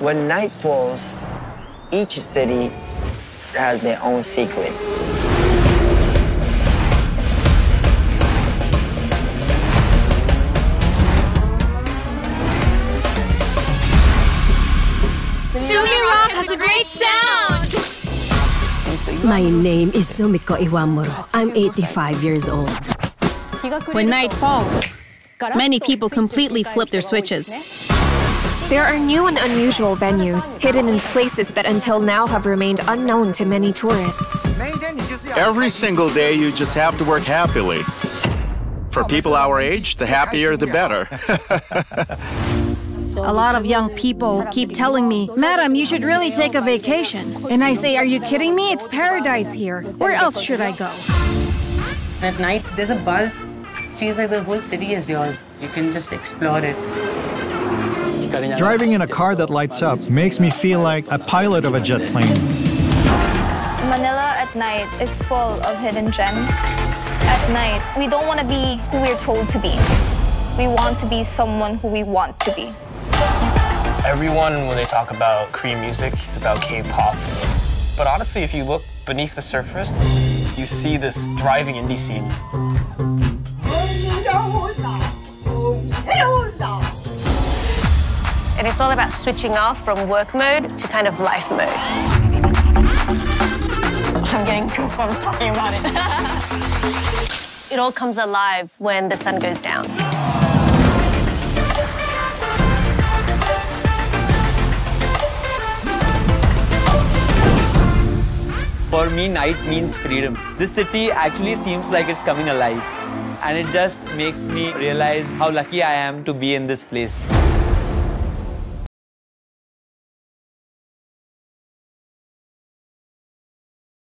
When night falls, each city has their own secrets. Sumirock has a great sound! My name is Sumiko Iwamuro. I'm 85 years old. When night falls, many people completely flip their switches. There are new and unusual venues, hidden in places that until now have remained unknown to many tourists. Every single day, you just have to work happily. For people our age, the happier the better. A lot of young people keep telling me, Madam, you should really take a vacation. And I say, Are you kidding me? It's paradise here. Where else should I go? At night, there's a buzz. Feels like the whole city is yours. You can just explore it. Driving in a car that lights up makes me feel like a pilot of a jet plane. Manila at night is full of hidden gems. At night, we don't want to be who we're told to be. We want to be someone who we want to be. Everyone, when they talk about Korean music, it's about K-pop. But honestly, if you look beneath the surface, you see this thriving indie scene. It's all about switching off from work mode to kind of life mode. I'm getting goosebumps talking about it. It all comes alive when the sun goes down. For me, night means freedom. This city actually seems like it's coming alive. And it just makes me realize how lucky I am to be in this place.